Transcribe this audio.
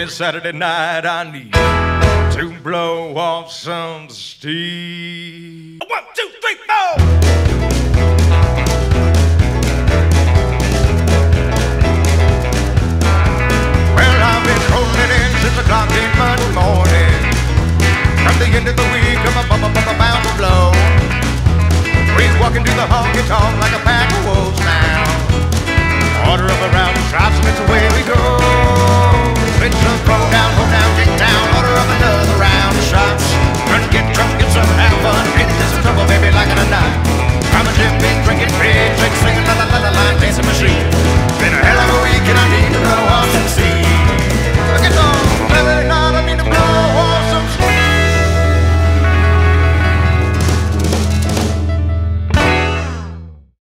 It's Saturday night, I need to blow off some steam. One, two, three, four. o'clock in the morning.